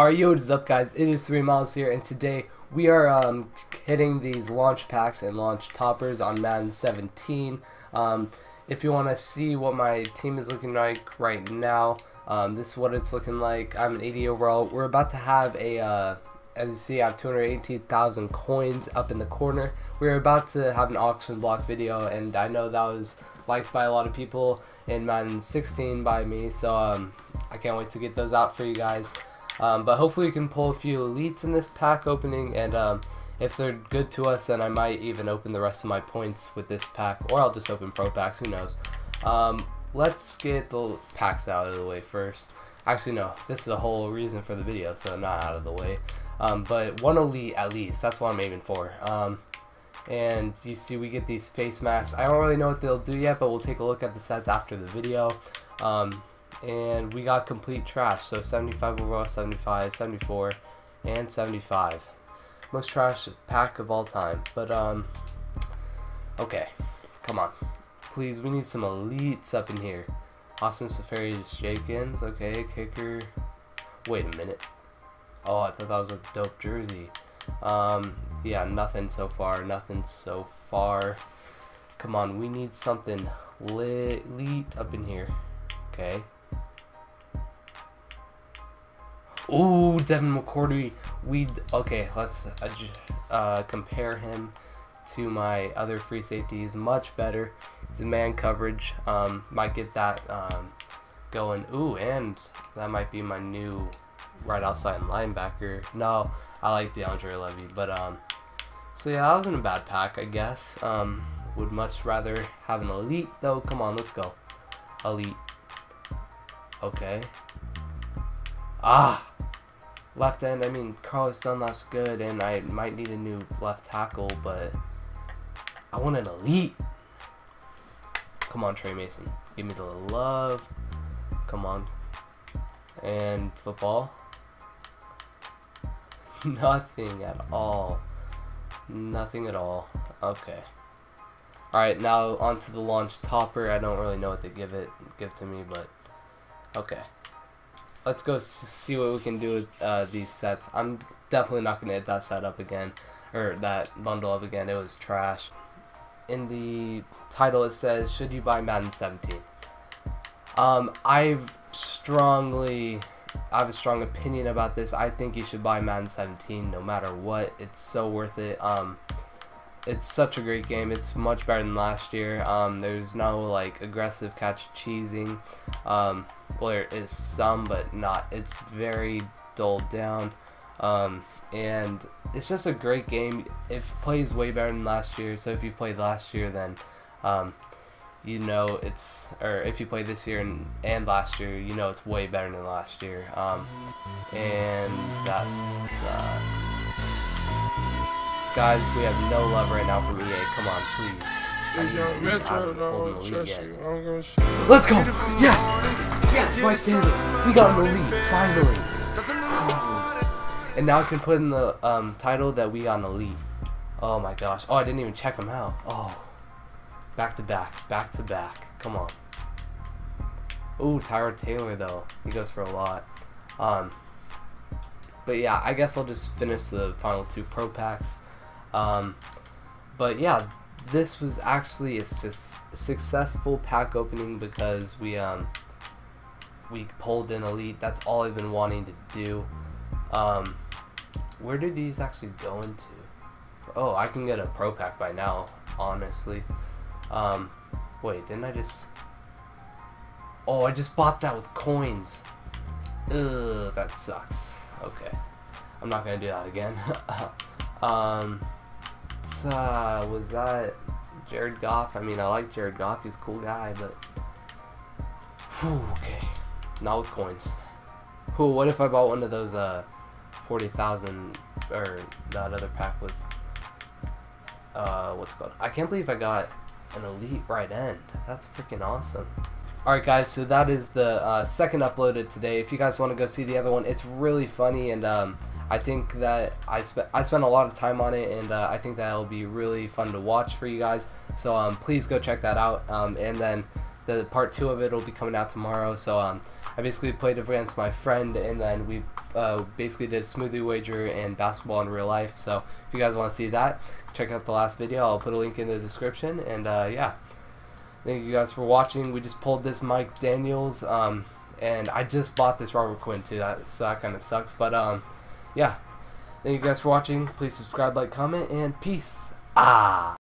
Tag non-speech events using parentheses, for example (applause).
Alright, yo, what is up guys? It is 3 Miles here, and today we are um, hitting these launch packs and launch toppers on Madden 17. Um, if you want to see what my team is looking like right now, um, this is what it's looking like. I'm an 80 overall. We're about to have a, uh, as you see, I have 218,000 coins up in the corner. We're about to have an auction block video, and I know that was liked by a lot of people in Madden 16 by me, so um, I can't wait to get those out for you guys. Um, but hopefully we can pull a few elites in this pack opening, and um, if they're good to us, then I might even open the rest of my points with this pack, or I'll just open pro packs, who knows. Um, let's get the packs out of the way first. Actually, no, this is the whole reason for the video, so not out of the way. Um, but one elite at least, that's what I'm aiming for. Um, and you see we get these face masks. I don't really know what they'll do yet, but we'll take a look at the sets after the video. Um, and we got complete trash. So 75 overall, 75, 74, and 75. Most trash pack of all time. But, um, okay. Come on. Please, we need some elites up in here. Austin Seferian Jenkins. Okay, kicker. Wait a minute. Oh, I thought that was a dope jersey. Um, yeah, nothing so far. Nothing so far. Come on, we need something lit, elite up in here. Okay. Ooh, Devin McCourty. We okay. Let's uh, compare him to my other free safeties. Much better. His man coverage. Um, might get that um, going. Ooh, and that might be my new right outside linebacker. No, I like DeAndre Levy, but um, so yeah, that wasn't a bad pack, I guess. Um, would much rather have an elite though. Come on, let's go. Elite. Okay. Ah, left end, I mean, Carlos Dunlap's good, and I might need a new left tackle, but I want an elite. Come on, Trey Mason. Give me the love. Come on. And football. (laughs) Nothing at all. Nothing at all. Okay. Alright, now onto the launch topper. I don't really know what to give it, give to me, but okay let's go see what we can do with uh, these sets. I'm definitely not going to hit that set up again, or that bundle up again. It was trash. In the title it says, should you buy Madden 17? Um, I strongly, I have a strong opinion about this. I think you should buy Madden 17 no matter what. It's so worth it. Um, it's such a great game. It's much better than last year. Um, there's no like aggressive catch cheesing. Um, well, there is some, but not. It's very dulled down. Um, and it's just a great game. It plays way better than last year. So if you played last year, then um, you know it's, or if you played this year and, and last year, you know it's way better than last year. Um, and that sucks. Guys, we have no love right now from EA. Come on, please. Let's go! Yes! Yes, my favorite! We got an elite, finally! And now I can put in the um, title that we got an elite. Oh my gosh. Oh, I didn't even check them out. Oh. Back to back. Back to back. Come on. Ooh, Tyrod Taylor, though. He goes for a lot. Um, but yeah, I guess I'll just finish the final two pro packs. Um, but yeah, this was actually a su successful pack opening because we um, we pulled in elite. That's all I've been wanting to do. Um, where do these actually go into? Oh, I can get a pro pack by now, honestly. Um, wait, didn't I just... Oh, I just bought that with coins. Ugh, that sucks. Okay. I'm not gonna do that again. (laughs) um uh, was that Jared Goff? I mean, I like Jared Goff. He's a cool guy, but... Whew, okay. Not with coins. Who? what if I bought one of those, uh, 40,000, or that other pack with, uh, what's called? I can't believe I got an elite right end. That's freaking awesome. Alright guys, so that is the uh, second uploaded today. If you guys want to go see the other one, it's really funny and um, I think that I spent I spent a lot of time on it, and uh, I think that it'll be really fun to watch for you guys. So um, please go check that out. Um, and then the part two of it will be coming out tomorrow. So um, I basically played against my friend, and then we uh, basically did smoothie wager and basketball in real life. So if you guys want to see that, check out the last video. I'll put a link in the description, and uh, yeah. Thank you guys for watching. We just pulled this Mike Daniels, um, and I just bought this Robert Quinn too. That so that kind of sucks, but um, yeah. Thank you guys for watching. Please subscribe, like, comment, and peace. Ah.